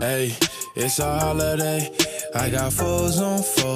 Hey, it's a holiday. I got foes on foes.